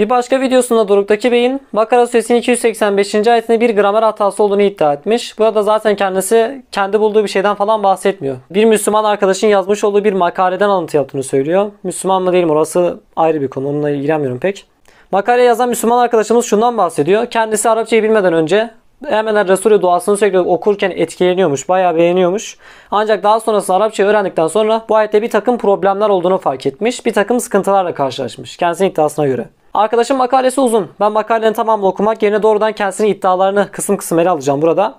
Bir başka videosunda Doruk'taki Bey'in Bakara Suresinin 285. ayetinde bir gramer hatası olduğunu iddia etmiş. Burada zaten kendisi kendi bulduğu bir şeyden falan bahsetmiyor. Bir Müslüman arkadaşın yazmış olduğu bir makaleden alıntı yaptığını söylüyor. Müslüman mı değil mi orası ayrı bir konu. Onunla ilgilenmiyorum pek. Makale yazan Müslüman arkadaşımız şundan bahsediyor. Kendisi Arapçayı bilmeden önce hemen Resulü duasını sürekli okurken etkileniyormuş. Bayağı beğeniyormuş. Ancak daha sonrasında Arapçayı öğrendikten sonra bu ayette bir takım problemler olduğunu fark etmiş. Bir takım sıkıntılarla karşılaşmış. Kendisinin iddiasına göre. Arkadaşım makalesi uzun. Ben makalenin tamamını okumak yerine doğrudan kendisinin iddialarını kısım kısım ele alacağım burada.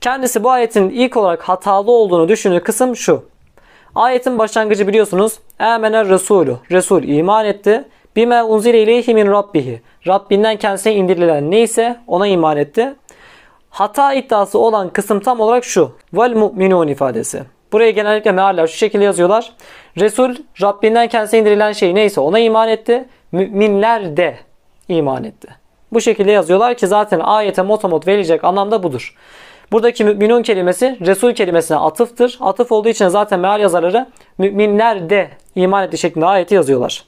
Kendisi bu ayetin ilk olarak hatalı olduğunu düşündüğü kısım şu. Ayetin başlangıcı biliyorsunuz. Emener Resulü. Resul iman etti. Bime unzile ileyhi min rabbihi. Rabbinden kendisine indirilen neyse ona iman etti. Hata iddiası olan kısım tam olarak şu. Vel mu'minun ifadesi. Buraya genellikle mealler şu şekilde yazıyorlar. Resul Rabbinden kendisine indirilen şey neyse ona iman etti. Müminler de iman etti. Bu şekilde yazıyorlar ki zaten ayete motomot verilecek anlamda budur. Buradaki müminun kelimesi Resul kelimesine atıftır. Atıf olduğu için zaten meal yazarları müminler de iman etti şeklinde ayeti yazıyorlar.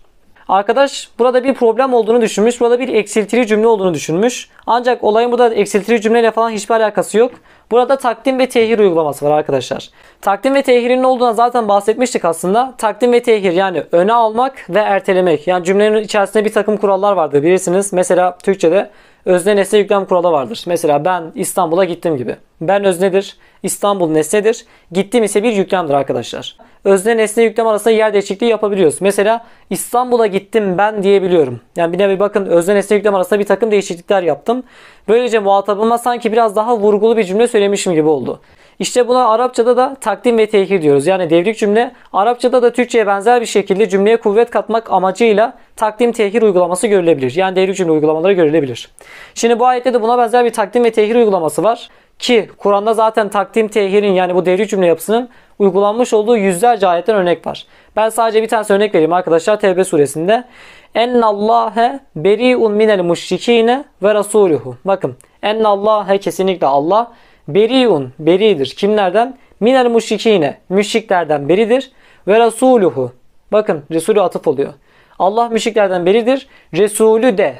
Arkadaş burada bir problem olduğunu düşünmüş. Burada bir eksiltili cümle olduğunu düşünmüş. Ancak olayın burada eksiltili cümleyle falan hiçbir alakası yok. Burada takdim ve tehir uygulaması var arkadaşlar. Takdim ve tehirin ne olduğuna zaten bahsetmiştik aslında. Takdim ve tehir yani öne almak ve ertelemek. Yani cümlenin içerisinde bir takım kurallar vardır bilirsiniz. Mesela Türkçe'de özne nesne yüklem kuralı vardır. Mesela ben İstanbul'a gittim gibi. Ben öznedir, İstanbul nesnedir. Gittim ise bir yüklemdir arkadaşlar. Özne nesne yüklem arasında yer değişikliği yapabiliyoruz. Mesela İstanbul'a gittim ben diyebiliyorum. Yani bir nevi bakın özne nesne yüklem arasında bir takım değişiklikler yaptım. Böylece muhatabıma sanki biraz daha vurgulu bir cümle söylemişim gibi oldu. İşte buna Arapçada da takdim ve tehir diyoruz. Yani devrik cümle Arapçada da Türkçe'ye benzer bir şekilde cümleye kuvvet katmak amacıyla takdim tehir uygulaması görülebilir. Yani devrik cümle uygulamaları görülebilir. Şimdi bu ayette de buna benzer bir takdim ve tehir uygulaması var. Ki Kur'an'da zaten takdim tehirin yani bu devrik cümle yapısının uygulanmış olduğu yüzlerce ayetten örnek var. Ben sadece bir tane örnek vereyim arkadaşlar Tevbe suresinde. Ennallâhe beri'un minel müşrikîne ve rasûluhu. Bakın ennallâhe kesinlikle Allah beri'un beridir. Kimlerden? Minel müşrikîne. Müşriklerden beridir. Ve rasûluhu. Bakın Resulü atıf oluyor. Allah müşriklerden beridir. Resulü de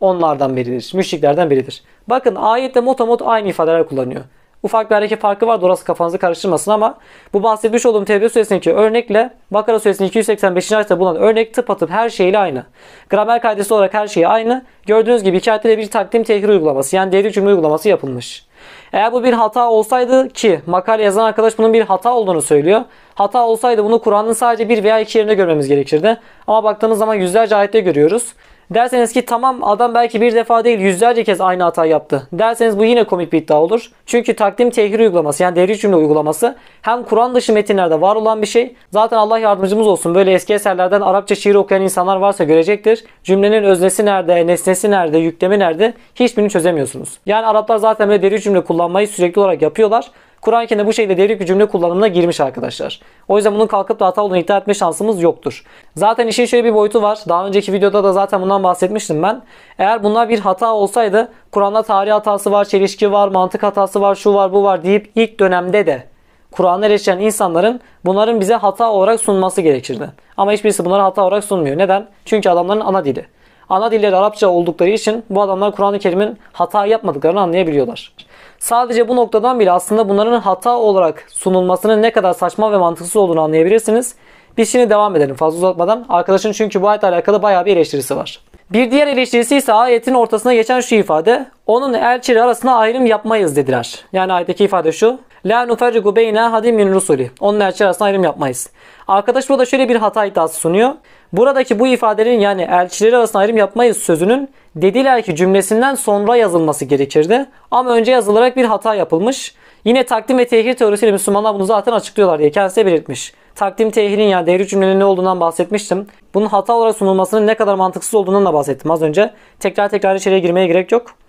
onlardan biridir. Müşriklerden biridir. Bakın ayette motomot aynı ifadeler kullanıyor. Ufak bir hareket farkı var. Orası kafanızı karıştırmasın ama bu bahsetmiş olduğum Tevbe suresindeki örnekle Bakara suresinin 285. ayette bulunan örnek tıpatıp her şeyle aynı. Gramer kaidesi olarak her şey aynı. Gördüğünüz gibi iki de bir takdim tehir uygulaması yani devrik cümle uygulaması yapılmış. Eğer bu bir hata olsaydı ki makale yazan arkadaş bunun bir hata olduğunu söylüyor. Hata olsaydı bunu Kur'an'ın sadece bir veya iki yerinde görmemiz gerekirdi. Ama baktığımız zaman yüzlerce ayette görüyoruz. Derseniz ki tamam adam belki bir defa değil yüzlerce kez aynı hata yaptı. Derseniz bu yine komik bir iddia olur. Çünkü takdim tehir uygulaması yani devrik cümle uygulaması hem Kur'an dışı metinlerde var olan bir şey. Zaten Allah yardımcımız olsun. Böyle eski eserlerden Arapça şiir okuyan insanlar varsa görecektir. Cümlenin öznesi nerede, nesnesi nerede, yüklemi nerede hiçbirini çözemiyorsunuz. Yani Araplar zaten böyle devrik cümle kullanmayı sürekli olarak yapıyorlar. Kur'an-ı bu şekilde devrik bir cümle kullanımına girmiş arkadaşlar. O yüzden bunun kalkıp da hata olduğunu iddia etme şansımız yoktur. Zaten işin şöyle bir boyutu var. Daha önceki videoda da zaten bundan bahsetmiştim ben. Eğer bunlar bir hata olsaydı Kur'an'da tarih hatası var, çelişki var, mantık hatası var, şu var, bu var deyip ilk dönemde de Kur'an'ı eleştiren insanların bunların bize hata olarak sunması gerekirdi. Ama hiçbirisi bunları hata olarak sunmuyor. Neden? Çünkü adamların ana dili. Ana dilleri Arapça oldukları için bu adamlar Kur'an-ı Kerim'in hata yapmadıklarını anlayabiliyorlar. Sadece bu noktadan bile aslında bunların hata olarak sunulmasının ne kadar saçma ve mantıksız olduğunu anlayabilirsiniz. Biz şimdi devam edelim fazla uzatmadan. Arkadaşın çünkü bu ayetle alakalı bayağı bir eleştirisi var. Bir diğer eleştirisi ise ayetin ortasına geçen şu ifade. Onun elçileri arasında ayrım yapmayız dediler. Yani ayetteki ifade şu. La nuferrigu beyne hadim min rusuli. Elçileri arasında ayrım yapmayız. Arkadaş burada şöyle bir hata iddiası sunuyor. Buradaki bu ifadenin yani elçileri arasında ayrım yapmayız sözünün dediler ki cümlesinden sonra yazılması gerekirdi. Ama önce yazılarak bir hata yapılmış. Yine takdim ve tehir teorisiyle Müslümanlar bunu zaten açıklıyorlar diye kendisi belirtmiş. Takdim tehirin yani devri cümlenin ne olduğundan bahsetmiştim. Bunun hata olarak sunulmasının ne kadar mantıksız olduğundan da bahsettim az önce. Tekrar tekrar içeriye girmeye gerek yok.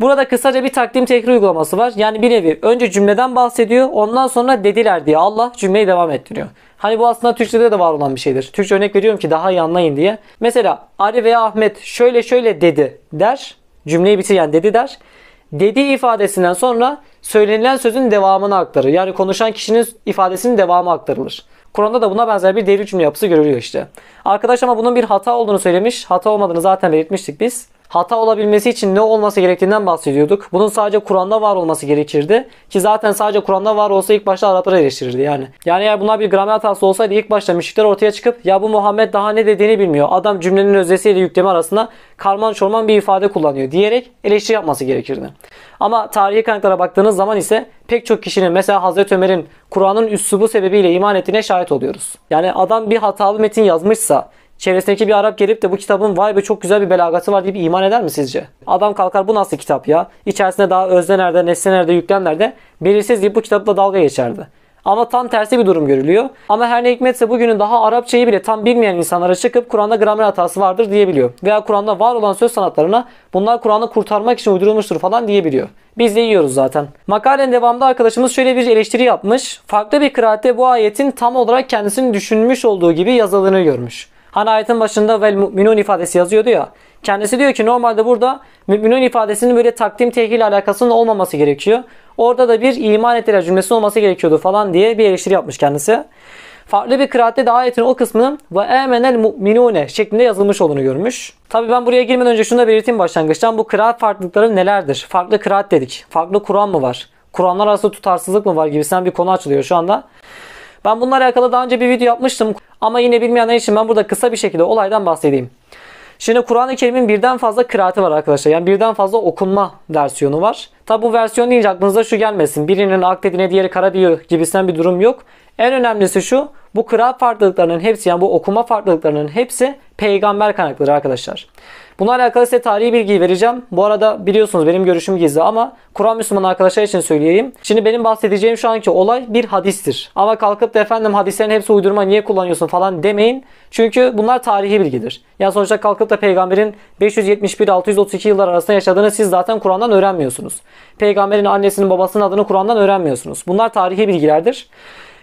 Burada kısaca bir takdim tehir uygulaması var. Yani bir nevi önce cümleden bahsediyor ondan sonra dediler diye Allah cümleyi devam ettiriyor. Hani bu aslında Türkçe'de de var olan bir şeydir. Türkçe örnek veriyorum ki daha iyi anlayın diye. Mesela Ali veya Ahmet şöyle şöyle dedi der. Cümleyi bitir yani dedi der. Dedi ifadesinden sonra söylenilen sözün devamını aktarır. Yani konuşan kişinin ifadesinin devamı aktarılır. Kur'an'da da buna benzer bir devir cümle yapısı görülüyor işte. Arkadaş ama bunun bir hata olduğunu söylemiş. Hata olmadığını zaten belirtmiştik biz. Hata olabilmesi için ne olması gerektiğinden bahsediyorduk. Bunun sadece Kur'an'da var olması gerekirdi. Ki zaten sadece Kur'an'da var olsa ilk başta Araplar eleştirirdi yani. Yani eğer bunlar bir gramer hatası olsaydı ilk başta müşrikler ortaya çıkıp ya bu Muhammed daha ne dediğini bilmiyor. Adam cümlenin öznesiyle yükleme arasında karman çorman bir ifade kullanıyor diyerek eleştiri yapması gerekirdi. Ama tarihi kaynaklara baktığınız zaman ise pek çok kişinin mesela Hazreti Ömer'in Kur'an'ın üslubu sebebiyle iman ettiğine şahit oluyoruz. Yani adam bir hatalı metin yazmışsa çevresindeki bir Arap gelip de bu kitabın vay be çok güzel bir belagatı var deyip iman eder mi sizce? Adam kalkar bu nasıl kitap ya? İçerisinde daha özne nerede, nesne nerede, yüklem nerede? Belirsiz deyip bu kitapla dalga geçerdi. Ama tam tersi bir durum görülüyor. Ama her ne hikmetse bugünün daha Arapçayı bile tam bilmeyen insanlara çıkıp Kur'an'da gramer hatası vardır diyebiliyor. Veya Kur'an'da var olan söz sanatlarına bunlar Kur'an'ı kurtarmak için uydurulmuştur falan diyebiliyor. Biz de yiyoruz zaten. Makalenin devamında arkadaşımız şöyle bir eleştiri yapmış. Farklı bir kıraatte bu ayetin tam olarak kendisini düşünmüş olduğu gibi yazıldığını görmüş. Hani ayetin başında vel mu'minun ifadesi yazıyordu ya. Kendisi diyor ki normalde burada müminun ifadesinin böyle takdim tehil alakasının olmaması gerekiyor. Orada da bir iman ettiler cümlesi olması gerekiyordu falan diye bir eleştiri yapmış kendisi. Farklı bir kıraatte de ayetin o kısmının ve emenel mu'minune şeklinde yazılmış olduğunu görmüş. Tabi ben buraya girmeden önce şunu da belirteyim başlangıçtan. Bu kıraat farklılıkları nelerdir? Farklı kıraat dedik. Farklı Kur'an mı var? Kur'anlar arası tutarsızlık mı var gibisinden bir konu açılıyor şu anda. Ben bunlarla alakalı daha önce bir video yapmıştım. Ama yine bilmeyenler için ben burada kısa bir şekilde olaydan bahsedeyim. Şimdi Kur'an-ı Kerim'in birden fazla kıraati var arkadaşlar. Yani birden fazla okunma versiyonu var. Tabi bu versiyon deyince aklınıza şu gelmesin. Birinin ak dediğine diğeri kara diyor gibisinden bir durum yok. En önemlisi şu. Bu kıraat farklılıklarının hepsi yani bu okuma farklılıklarının hepsi peygamber kaynakları arkadaşlar. Bununla alakalı size tarihi bilgiyi vereceğim. Bu arada biliyorsunuz benim görüşüm gizli ama Kur'an Müslüman arkadaşlar için söyleyeyim. Şimdi benim bahsedeceğim şu anki olay bir hadistir. Ama kalkıp da efendim hadislerin hepsi uydurma niye kullanıyorsun falan demeyin. Çünkü bunlar tarihi bilgidir. Yani sonuçta kalkıp da peygamberin 571-632 yıllar arasında yaşadığını siz zaten Kur'an'dan öğrenmiyorsunuz. Peygamberin annesinin babasının adını Kur'an'dan öğrenmiyorsunuz. Bunlar tarihi bilgilerdir.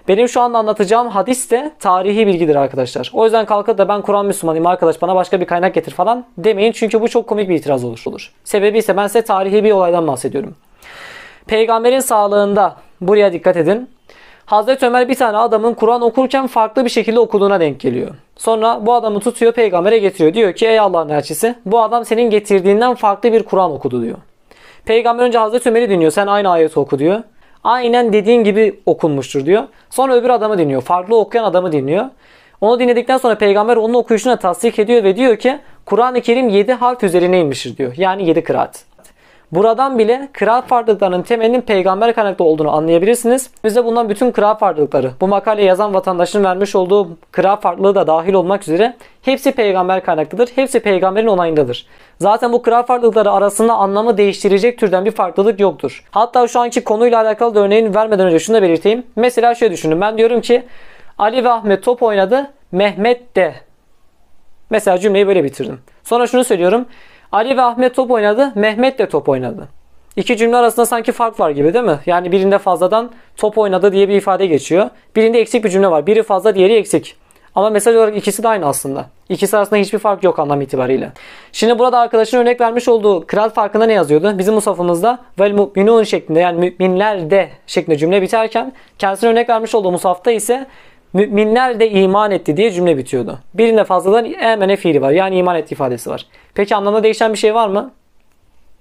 Benim şu anda anlatacağım hadis de tarihi bilgidir arkadaşlar. O yüzden kalkıp da ben Kur'an Müslümanıyım arkadaş bana başka bir kaynak getir falan demeyin. Çünkü bu çok komik bir itiraz olur. olur. Sebebi ise ben size tarihi bir olaydan bahsediyorum. Peygamberin sağlığında buraya dikkat edin. Hazreti Ömer bir tane adamın Kur'an okurken farklı bir şekilde okuduğuna denk geliyor. Sonra bu adamı tutuyor peygambere getiriyor. Diyor ki ey Allah'ın elçisi bu adam senin getirdiğinden farklı bir Kur'an okudu diyor. Peygamber önce Hazreti Ömer'i dinliyor. Sen aynı ayeti oku diyor aynen dediğin gibi okunmuştur diyor. Sonra öbür adamı dinliyor. Farklı okuyan adamı dinliyor. Onu dinledikten sonra peygamber onun okuyuşuna tasdik ediyor ve diyor ki Kur'an-ı Kerim 7 harf üzerine inmiştir diyor. Yani 7 kıraat. Buradan bile kıraat farklılıklarının temelinin peygamber kaynaklı olduğunu anlayabilirsiniz. Bize bundan bütün kıraat farklılıkları, bu makale yazan vatandaşın vermiş olduğu kıraat farklılığı da dahil olmak üzere hepsi peygamber kaynaklıdır. Hepsi peygamberin onayındadır. Zaten bu kıraat farklılıkları arasında anlamı değiştirecek türden bir farklılık yoktur. Hatta şu anki konuyla alakalı da örneğini vermeden önce şunu da belirteyim. Mesela şöyle düşünün. Ben diyorum ki Ali ve Ahmet top oynadı. Mehmet de. Mesela cümleyi böyle bitirdim. Sonra şunu söylüyorum. Ali ve Ahmet top oynadı. Mehmet de top oynadı. İki cümle arasında sanki fark var gibi değil mi? Yani birinde fazladan top oynadı diye bir ifade geçiyor. Birinde eksik bir cümle var. Biri fazla diğeri eksik. Ama mesaj olarak ikisi de aynı aslında. İkisi arasında hiçbir fark yok anlam itibariyle. Şimdi burada arkadaşın örnek vermiş olduğu kral farkında ne yazıyordu? Bizim musafımızda vel mu'minun şeklinde yani müminler de şeklinde cümle biterken kendisine örnek vermiş olduğu musafta ise müminler de iman etti diye cümle bitiyordu. Birinde fazladan emene fiili var. Yani iman etti ifadesi var. Peki anlamda değişen bir şey var mı?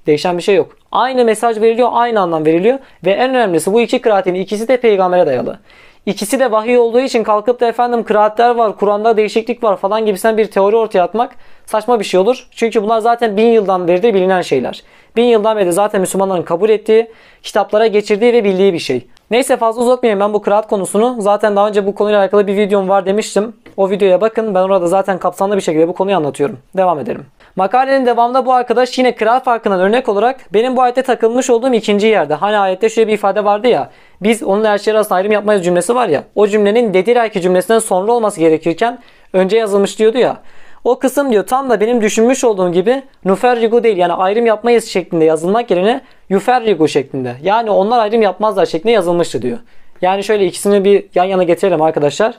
Değişen bir şey yok. Aynı mesaj veriliyor, aynı anlam veriliyor ve en önemlisi bu iki kıraatin ikisi de peygambere dayalı. İkisi de vahiy olduğu için kalkıp da efendim kıraatler var, Kur'an'da değişiklik var falan gibisinden bir teori ortaya atmak saçma bir şey olur. Çünkü bunlar zaten bin yıldan beri de bilinen şeyler. Bin yıldan beri zaten Müslümanların kabul ettiği, kitaplara geçirdiği ve bildiği bir şey. Neyse fazla uzatmayayım ben bu kıraat konusunu. Zaten daha önce bu konuyla alakalı bir videom var demiştim. O videoya bakın. Ben orada zaten kapsamlı bir şekilde bu konuyu anlatıyorum. Devam edelim. Makalenin devamında bu arkadaş yine kıraat farkından örnek olarak benim bu ayette takılmış olduğum ikinci yerde. Hani ayette şöyle bir ifade vardı ya. Biz onun elçileri arasında ayrım yapmayız cümlesi var ya. O cümlenin dediler ki cümlesinden sonra olması gerekirken önce yazılmış diyordu ya. O kısım diyor tam da benim düşünmüş olduğum gibi nuferrigu değil yani ayrım yapmayız şeklinde yazılmak yerine yuferrigu şeklinde. Yani onlar ayrım yapmazlar şeklinde yazılmıştı diyor. Yani şöyle ikisini bir yan yana getirelim arkadaşlar.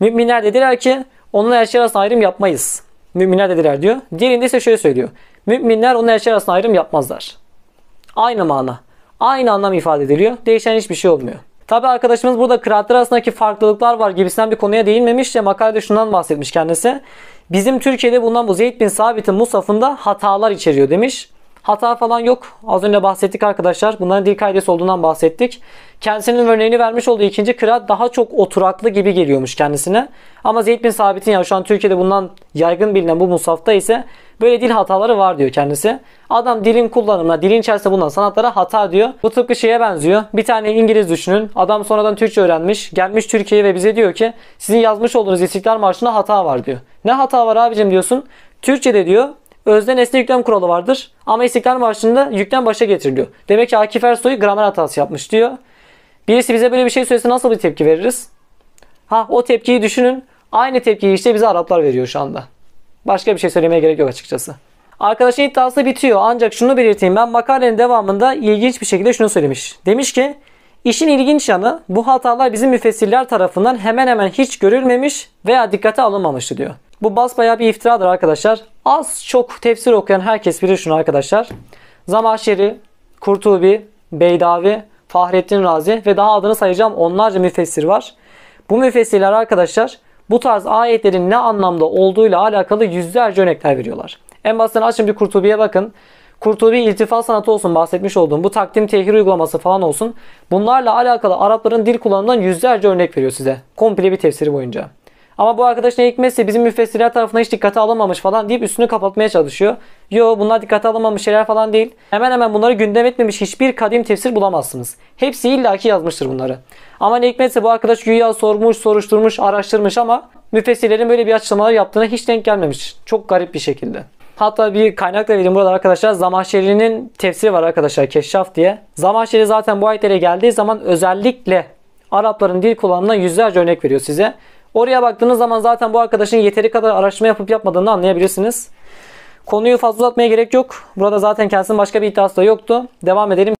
Müminler dediler ki onun elçiler arasında ayrım yapmayız. Müminler dediler diyor. Diğerinde ise şöyle söylüyor. Müminler onun elçiler arasında ayrım yapmazlar. Aynı mana. Aynı anlam ifade ediliyor. Değişen hiçbir şey olmuyor. Tabi arkadaşımız burada kıraatler arasındaki farklılıklar var gibisinden bir konuya değinmemiş de makalede şundan bahsetmiş kendisi. Bizim Türkiye'de bulunan bu Zeyd bin Sabit'in Musaf'ında hatalar içeriyor demiş. Hata falan yok. Az önce bahsettik arkadaşlar. Bunların dil kaidesi olduğundan bahsettik. Kendisinin örneğini vermiş olduğu ikinci kıraat daha çok oturaklı gibi geliyormuş kendisine. Ama Zeyd bin Sabit'in yani şu an Türkiye'de bulunan yaygın bilinen bu musafta ise böyle dil hataları var diyor kendisi. Adam dilin kullanımına, dilin içerisinde bulunan sanatlara hata diyor. Bu tıpkı şeye benziyor. Bir tane İngiliz düşünün. Adam sonradan Türkçe öğrenmiş. Gelmiş Türkiye'ye ve bize diyor ki sizin yazmış olduğunuz İstiklal Marşı'nda hata var diyor. Ne hata var abicim diyorsun. Türkçe'de diyor özde nesne yüklem kuralı vardır. Ama İstiklal Marşı'nda yüklem başa getiriliyor. Demek ki Akif Ersoy gramer hatası yapmış diyor. Birisi bize böyle bir şey söylese nasıl bir tepki veririz? Ha o tepkiyi düşünün. Aynı tepkiyi işte bize Araplar veriyor şu anda. Başka bir şey söylemeye gerek yok açıkçası. Arkadaşın iddiası bitiyor ancak şunu belirteyim ben makalenin devamında ilginç bir şekilde şunu söylemiş. Demiş ki işin ilginç yanı bu hatalar bizim müfessirler tarafından hemen hemen hiç görülmemiş veya dikkate alınmamıştı diyor. Bu basbayağı bir iftiradır arkadaşlar. Az çok tefsir okuyan herkes bilir şunu arkadaşlar. Zamahşeri, Kurtubi, Beydavi, Fahrettin Razi ve daha adını sayacağım onlarca müfessir var. Bu müfessirler arkadaşlar bu tarz ayetlerin ne anlamda olduğuyla alakalı yüzlerce örnekler veriyorlar. En basitinden açın bir Kurtubi'ye bakın. Kurtubi iltifat sanatı olsun bahsetmiş olduğum bu takdim tehir uygulaması falan olsun. Bunlarla alakalı Arapların dil kullanımından yüzlerce örnek veriyor size. Komple bir tefsiri boyunca. Ama bu arkadaş ne hikmetse bizim müfessirler tarafından hiç dikkate alınmamış falan deyip üstünü kapatmaya çalışıyor. Yo bunlar dikkate alınmamış şeyler falan değil. Hemen hemen bunları gündem etmemiş hiçbir kadim tefsir bulamazsınız. Hepsi illaki yazmıştır bunları. Ama ne hikmetse bu arkadaş güya sormuş, soruşturmuş, araştırmış ama müfessirlerin böyle bir açıklamalar yaptığına hiç denk gelmemiş. Çok garip bir şekilde. Hatta bir kaynak da vereyim burada arkadaşlar. Zamahşeri'nin tefsiri var arkadaşlar Keşşaf diye. Zamahşeri zaten bu ayetlere geldiği zaman özellikle Arapların dil kullanımına yüzlerce örnek veriyor size. Oraya baktığınız zaman zaten bu arkadaşın yeteri kadar araştırma yapıp yapmadığını anlayabilirsiniz. Konuyu fazla uzatmaya gerek yok. Burada zaten kendisinin başka bir iddiası da yoktu. Devam edelim.